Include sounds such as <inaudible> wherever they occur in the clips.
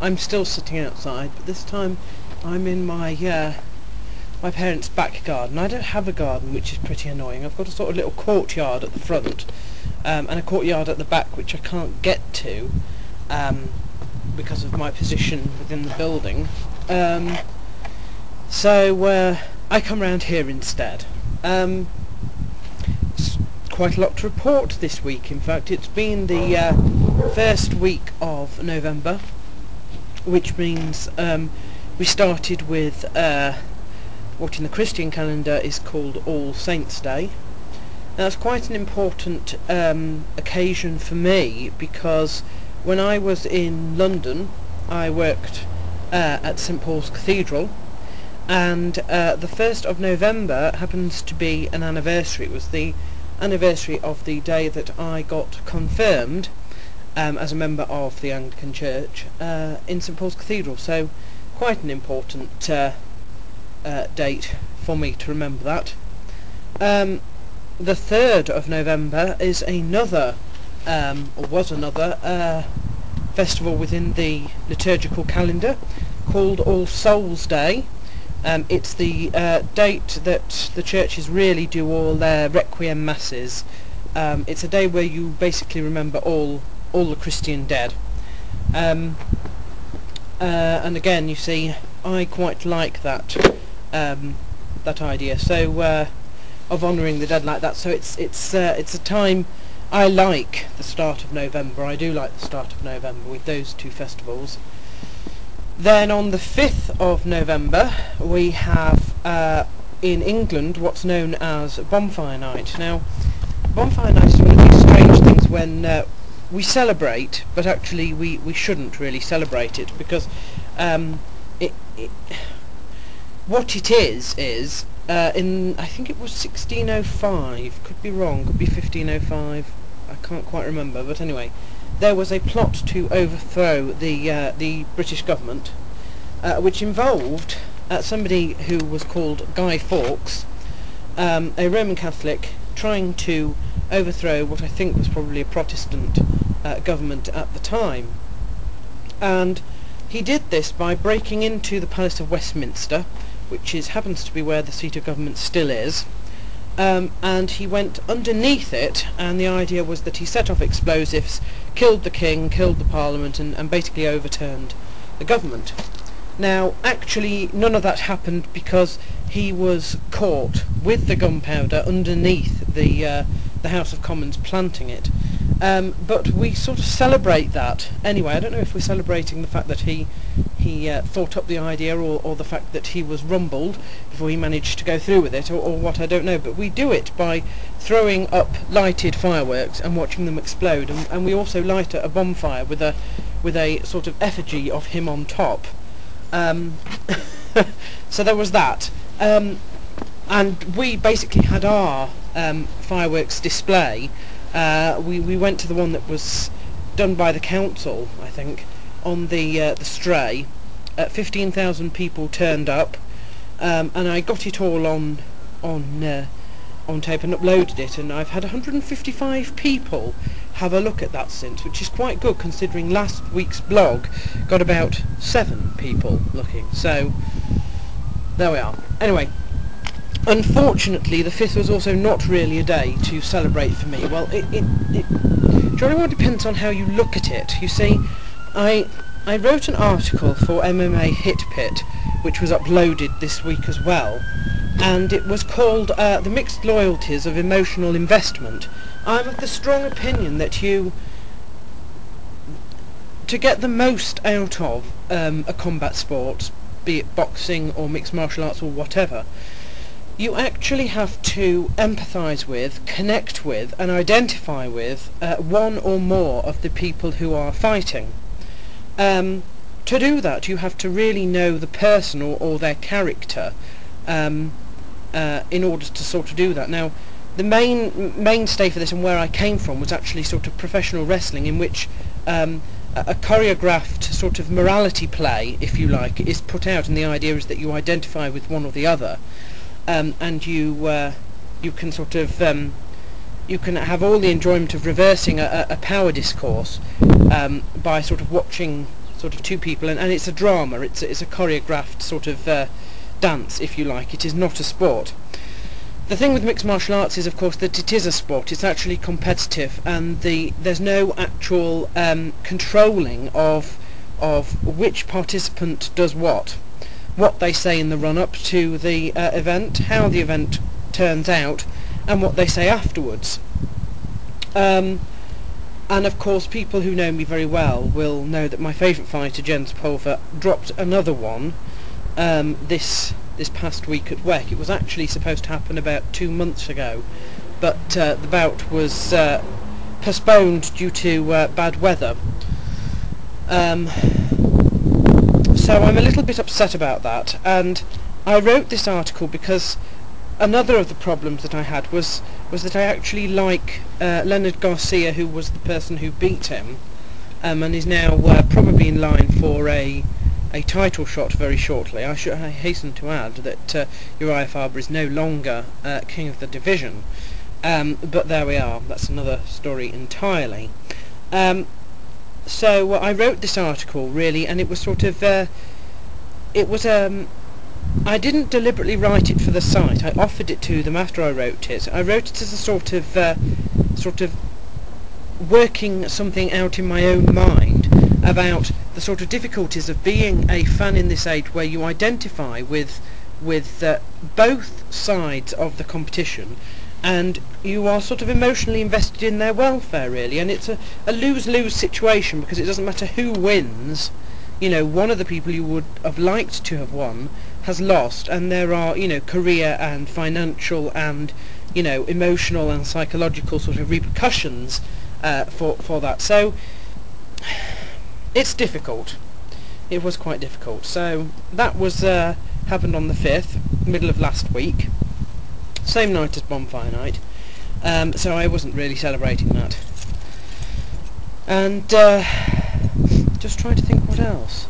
I'm still sitting outside, but this time I'm in my uh, my parents' back garden. I don't have a garden, which is pretty annoying. I've got a sort of little courtyard at the front um, and a courtyard at the back, which I can't get to um, because of my position within the building. Um, so uh, I come round here instead. Um, quite a lot to report this week. In fact, it's been the uh, first week of November, which means um, we started with uh, what in the Christian calendar is called All Saints' Day. Now, it's quite an important um, occasion for me because when I was in London, I worked uh, at St Paul's Cathedral, and uh, the 1st of November happens to be an anniversary. It was the anniversary of the day that I got confirmed um, as a member of the Anglican Church uh, in St Paul's Cathedral. So quite an important uh, uh, date for me to remember that. Um, the 3rd of November is another, um, or was another, uh, festival within the liturgical calendar called All Souls Day. Um, it's the uh, date that the churches really do all their requiem masses. Um, it's a day where you basically remember all all the Christian dead. Um, uh, and again, you see, I quite like that um, that idea. So uh, of honouring the dead like that. So it's it's uh, it's a time I like the start of November. I do like the start of November with those two festivals. Then on the 5th of November we have uh, in England what's known as Bonfire Night. Now Bonfire Night is one of these strange things when uh, we celebrate but actually we, we shouldn't really celebrate it because um, it, it, what it is is uh, in I think it was 1605 could be wrong could be 1505 I can't quite remember but anyway there was a plot to overthrow the uh, the British government, uh, which involved uh, somebody who was called Guy Fawkes, um, a Roman Catholic, trying to overthrow what I think was probably a Protestant uh, government at the time. And he did this by breaking into the Palace of Westminster, which is happens to be where the seat of government still is, um, and he went underneath it and the idea was that he set off explosives, killed the king, killed the parliament and, and basically overturned the government. Now actually none of that happened because he was caught with the gunpowder underneath the, uh, the House of Commons planting it. Um, but we sort of celebrate that anyway. I don't know if we're celebrating the fact that he he uh, thought up the idea or, or the fact that he was rumbled before he managed to go through with it or, or what I don't know. But we do it by throwing up lighted fireworks and watching them explode. And, and we also light a, bonfire with a with a sort of effigy of him on top. Um, <laughs> so there was that. Um, and we basically had our um, fireworks display uh, we, we went to the one that was done by the council, I think, on the uh, the Stray. Uh, 15,000 people turned up, um, and I got it all on on uh, on tape and uploaded it, and I've had 155 people have a look at that since, which is quite good considering last week's blog got about seven people looking. So there we are. Anyway, Unfortunately, the 5th was also not really a day to celebrate for me. Well, it, it, it jolly well depends on how you look at it. You see, I, I wrote an article for MMA Hit Pit, which was uploaded this week as well, and it was called uh, The Mixed Loyalties of Emotional Investment. I'm of the strong opinion that you, to get the most out of um, a combat sport, be it boxing or mixed martial arts or whatever, you actually have to empathise with, connect with, and identify with uh, one or more of the people who are fighting. Um, to do that, you have to really know the person or, or their character um, uh, in order to sort of do that. Now, the main mainstay for this and where I came from was actually sort of professional wrestling, in which um, a, choreographed sort of morality play, if you like, is put out, and the idea is that you identify with one or the other um, and you uh, you can sort of um, you can have all the enjoyment of reversing a, a power discourse um, by sort of watching sort of two people, and, and it's a drama. It's a, it's a choreographed sort of uh, dance, if you like. It is not a sport. The thing with mixed martial arts is, of course, that it is a sport. It's actually competitive, and the there's no actual um, controlling of of which participant does what, what they say in the run-up to the uh, event, how the event turns out, and what they say afterwards. Um, and of course, people who know me very well will know that my favourite fighter, Jens Pulver, dropped another one um, this this past week at WEC. It was actually supposed to happen about two months ago, but uh, the bout was uh, postponed due to uh, bad weather. Um, so I'm a little bit upset about that, and I wrote this article because another of the problems that I had was was that I actually like uh, Leonard Garcia, who was the person who beat him, um, and is now uh, probably in line for a a title shot very shortly. I should I hasten to add that uh, Urijah Faber is no longer uh, king of the division, um, but there we are. That's another story entirely. Um, so I wrote this article really, and it was sort of uh, it was um. I didn't deliberately write it for the site. I offered it to them after I wrote it. I wrote it as a sort of uh, sort of working something out in my own mind about the sort of difficulties of being a fan in this age where you identify with with uh, both sides of the competition and you are sort of emotionally invested in their welfare really. And it's a, a lose-lose situation because it doesn't matter who wins you know one of the people you would have liked to have won has lost. And there are you know career and financial and you know emotional and psychological sort of repercussions uh, for for that. So it's difficult. It was quite difficult. So that was uh, happened on the 5th, middle of last week. Same night as Bonfire Night. Um, so I wasn't really celebrating that. And uh, just trying to think what else.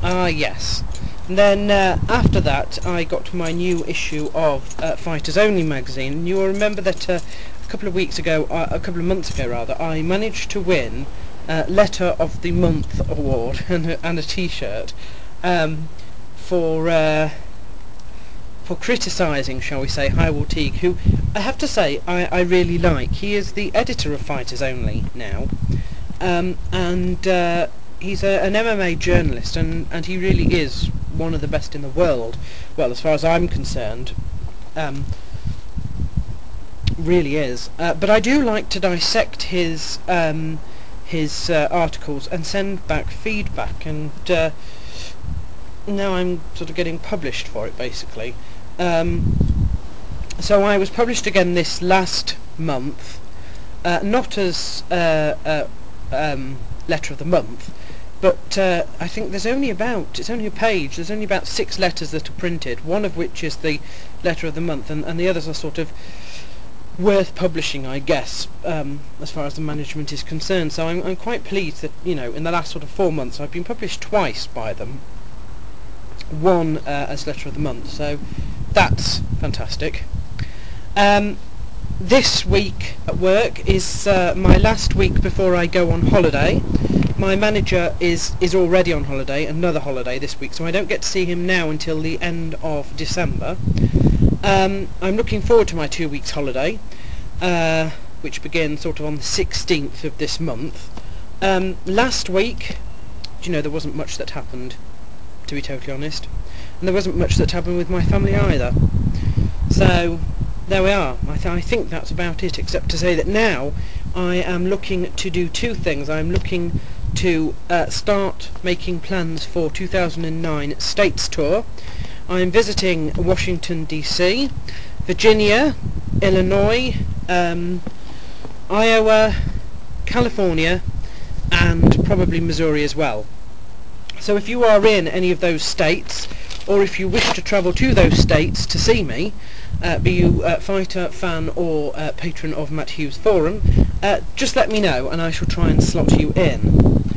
Ah, yes. And then uh, after that, I got my new issue of uh, Fighters Only magazine. You will remember that uh, a couple of weeks ago, uh, a couple of months ago rather, I managed to win uh, Letter of the Month award <laughs> and a, and a T-shirt um, for uh, for criticising, shall we say, Hywel Teague, who I have to say I, I really like. He is the editor of Fighters Only now, um, and uh, he's a, an MMA journalist, and, and he really is one of the best in the world. Well, as far as I'm concerned. Um, really is. Uh, but I do like to dissect his um, his uh, articles and send back feedback. And uh, now I'm sort of getting published for it basically. Um, so I was published again this last month uh, not as uh, uh, um, letter of the month but uh, I think there's only about it's only a page there's only about six letters that are printed one of which is the letter of the month and, and the others are sort of worth publishing, I guess, um, as far as the management is concerned. So I'm, I'm quite pleased that, you know, in the last sort of four months I've been published twice by them. One uh, as Letter of the Month, so that's fantastic. Um, this week at work is uh, my last week before I go on holiday. My manager is, is already on holiday, another holiday this week, so I don't get to see him now until the end of December. Um, I'm looking forward to my two weeks holiday, uh, which begins sort of on the 16th of this month. Um, last week, do you know, there wasn't much that happened, to be totally honest. And there wasn't much that happened with my family either. So, there we are. I, th I think that's about it, except to say that now I am looking to do two things. I'm looking to uh, start making plans for 2009 States Tour, I'm visiting Washington DC, Virginia, Illinois, um, Iowa, California, and probably Missouri as well. So if you are in any of those states, or if you wish to travel to those states to see me, uh, be you a fighter, fan, or patron of Matt Hughes Forum, uh, just let me know and I shall try and slot you in.